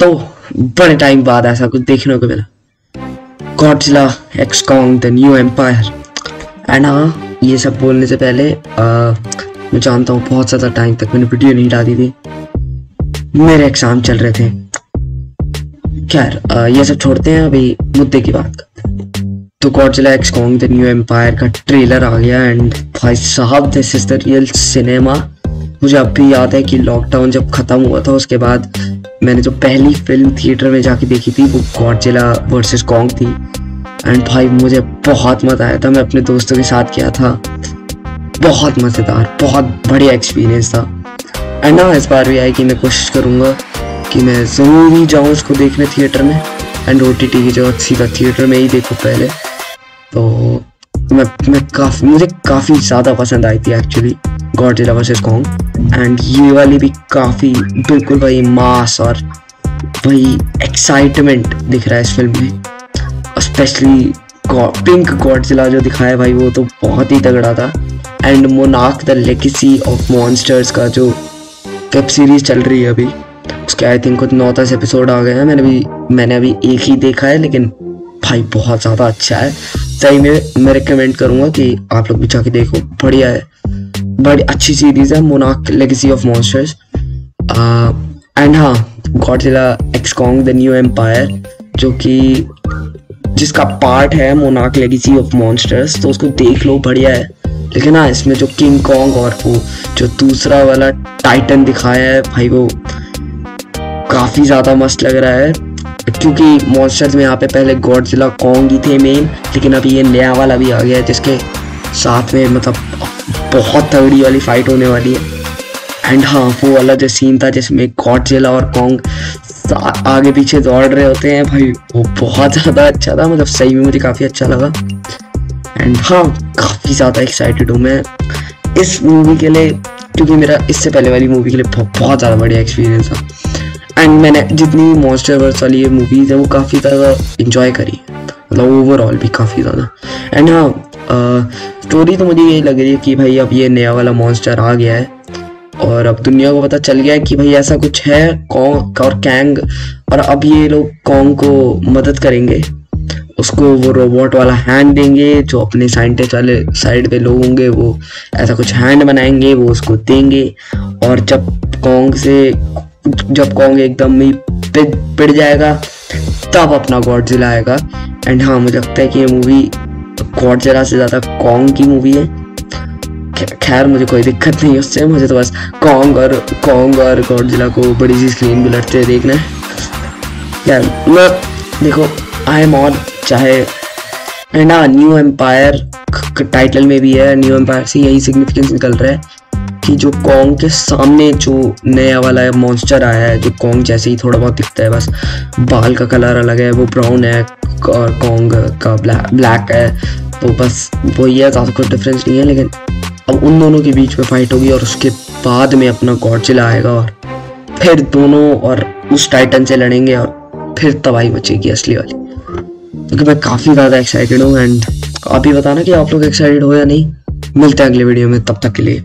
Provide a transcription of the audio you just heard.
तो बड़े टाइम बाद ऐसा कुछ देखने को मिला। Godzilla x Kong the new empire and हाँ ये सब बोलने से पहले आ, मैं जानता हूँ बहुत ज़्यादा टाइम तक मैंने वीडियो नहीं डाली थी। मेरे एग्ज़ाम चल रहे थे। खैर ये सब छोड़ते हैं अभी मुद्दे की बात करते तो Godzilla x Kong the new empire का ट्रेलर आ गया एंड भाई साहब this is the real cinema मुझे अब भी याद है कि लॉकडाउन जब खत्म हुआ था उसके बाद मैंने जो पहली फ़िल्म थिएटर में जाके देखी थी, वो गॉडजिला वर्सेस कॉन्ग थी। एंड भाई, मुझे बहुत मज़ा आया था। मैं अपने दोस्तों के साथ किया था। बहुत मज़ेदार, बहुत बढ़िया एक्सपीरियंस था। एंड ना इस बार भी आई कि मैं कोशिश करूँगा कि मैं ज़रूर ही जाऊँ उसको देखने थिएटर में। एंड ओ टी टी जगह सीधा थिएटर में ही देखूँ पहले। तो मैं मैं काफ़ी, मुझे काफ़ी ज़्यादा पसंद आई थी actually Godzilla versus Kong and ये वाली भी काफ़ी, बिल्कुल वही मास और वही एक्साइटमेंट दिख रहा है इस फ़िल्म में। स्पेशली पिंक गॉडजिला जो दिखाया भाई, वो तो बहुत ही तगड़ा था। एंड मोनाक द लेगेसी ऑफ़ मॉन्स्टर्स का जो वेब सीरीज़ चल रही है अभी, उसके आई थिंक कुछ नौ दस एपिसोड आ गए हैं। मैंने भी, मैंने अभी एक ही देखा है, लेकिन भाई बहुत ज़्यादा अच्छा है। सही में मैं रिकमेंड करूँगा कि आप लोग भी जाके देखो। बढ़िया है। बड़ी अच्छी सीरीज़ है मोनाक लेगेसी ऑफ़ मॉन्स्टर्स एंड हाँ Godzilla x Kong the new empire जो कि जिसका पार्ट है मोनाक लेगेसी ऑफ़ मॉन्स्टर्स तो उसको देख लो, बढ़िया है। लेकिन हाँ इसमें जो किंग कॉन्ग और वो जो दूसरा वाला टाइटन दिखाया है, भाई वो काफ़ी ज़्यादा मस्त लग रहा है। क्योंकि मॉन्स्टर्स में यहाँ पे पहले गॉडजिला कॉन्ग ही थे मेन लेकिन अभी ये नया वाला भी आ गया है, जिसके साथ में मतलब बहुत तगड़ी वाली फाइट होने वाली है। एंड हाँ वो वाला जो सीन था जिसमें गॉडजिला और कॉन्ग आगे पीछे दौड़ रहे होते हैं भाई वो बहुत ज़्यादा अच्छा था मतलब सही में मुझे काफ़ी अच्छा लगा। एंड हाँ काफ़ी ज़्यादा एक्साइटेड हूँ मैं इस मूवी के लिए क्योंकि मेरा इससे पहले वाली मूवी के लिए बहुत, ज़्यादा बढ़िया एक्सपीरियंस था। एंड मैंने जितनी मॉन्स्टर वर्स वाली ये मूवीज़ है वो काफ़ी ज़्यादा इंजॉय करी। मतलब ओवरऑल भी काफ़ी ज़्यादा। एंड हाँ स्टोरी तो मुझे यही लग रही है कि भाई अब ये नया वाला मॉन्स्टर आ गया है। और अब दुनिया को पता चल गया है कि भाई ऐसा कुछ है कॉन्ग और कैंग और अब ये लोग कॉन्ग को मदद करेंगे। उसको वो रोबोट वाला हैंड देंगे, जो अपने साइंटिस्ट वाले साइड पे लोग होंगे, वो ऐसा कुछ हैंड बनाएँगे, वो उसको देंगे। और जब कॉन्ग से, जब कॉन्ग एकदम ही पिट जाएगा, तब अपना गॉड जिलाएगा एंड हाँ मुझे लगता है कि ये मूवी गॉडजिला से ज़्यादा कॉन्ग की मूवी है। खैर, मुझे कोई दिक्कत नहीं उससे। मुझे तो बस कॉन्ग और कॉन्ग और गॉडजिला को बड़ी सी स्क्रीन पर लड़ते देखना है। यार, मैं, देखो आई एम ऑन चाहे हाँ न्यू एम्पायर टाइटल में भी है न्यू एम्पायर से यही सिग्निफिकेंस निकल रहा है। कि जो कॉन्ग के सामने जो नया वाला मॉन्स्टर आया है, जो कॉन्ग जैसे ही थोड़ा बहुत दिखता है, बस बाल का कलर अलग है, वो ब्राउन है और कॉन्ग का ब्लैक है तो बस वही है, ज़्यादा कोई डिफरेंस नहीं है, लेकिन अब उन दोनों के बीच में फाइट होगी और उसके बाद में अपना गॉडजिला आएगा और फिर दोनों और उस टाइटन से लड़ेंगे और फिर तबाही मचेगी असली वाली। क्योंकि तो मैं काफ़ी ज़्यादा एक्साइटेड हूँ एंड आप ही बताना कि आप लोग एक्साइटेड हो या नहीं। मिलते हैं अगले वीडियो में, तब तक के लिए।